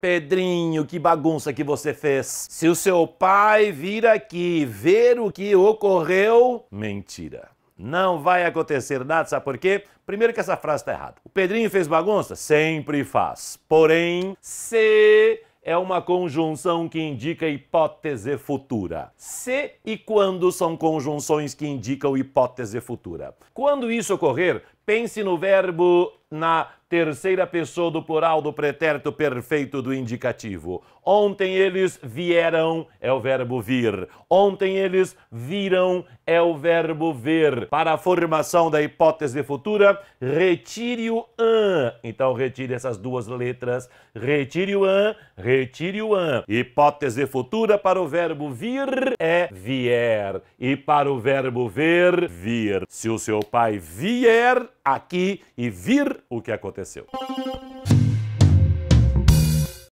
Pedrinho, que bagunça que você fez. Se o seu pai vir aqui ver o que ocorreu, mentira. Não vai acontecer nada, sabe por quê? Primeiro que essa frase está errada. O Pedrinho fez bagunça? Sempre faz. Porém, se é uma conjunção que indica hipótese futura. Se e quando são conjunções que indicam hipótese futura. Quando isso ocorrer, pense no verbo na terceira pessoa do plural do pretérito perfeito do indicativo. Ontem eles vieram é o verbo vir. Ontem eles viram é o verbo ver. Para a formação da hipótese futura, retire o an. Então retire essas duas letras. Retire o an, retire o an. Hipótese futura para o verbo vir é vier. E para o verbo ver, vir. Se o seu pai vier aqui e vir o que aconteceu.